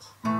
it.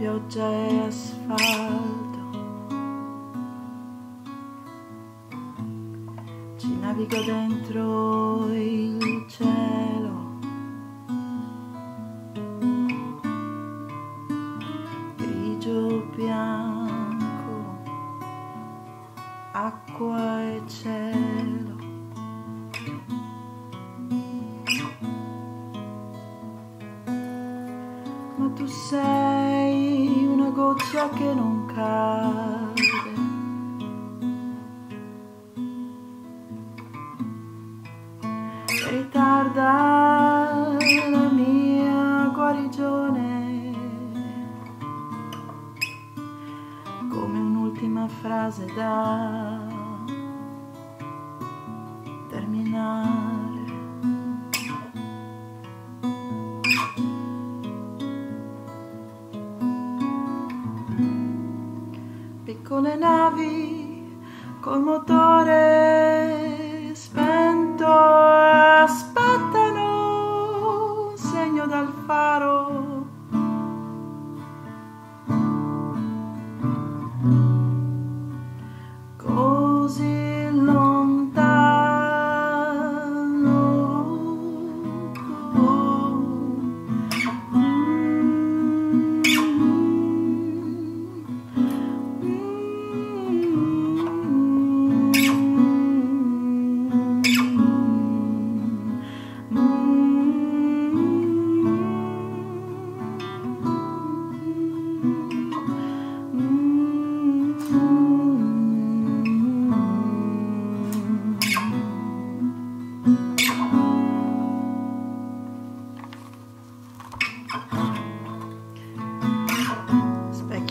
Pioggia e asfalto. Ci navigo dentro il cielo. Grigio bianco, acqua e cielo. Tu sei una goccia che non cade. Ritarda la mia guarigione come un'ultima frase da terminare. como torres.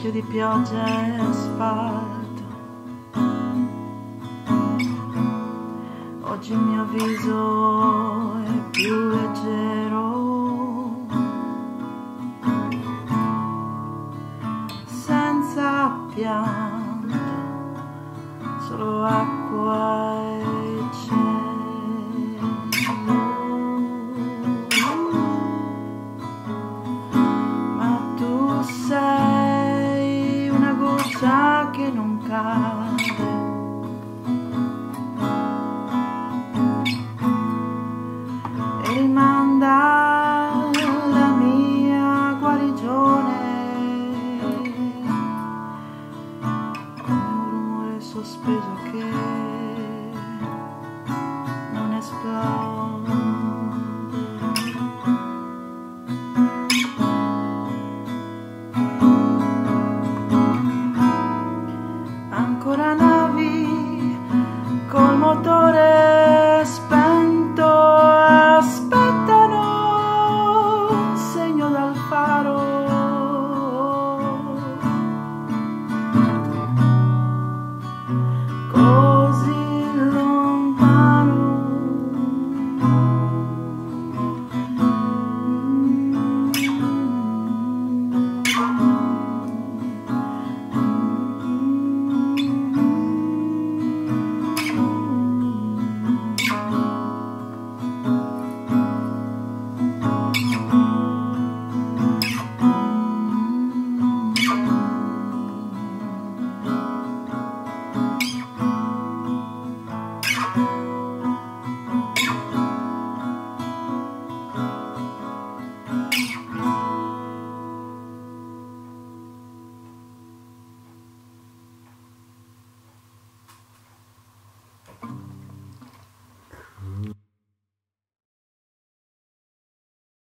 gocce di pioggia e asfalto. Oggi il mio viso è più leggero. Senza pianto, solo acqua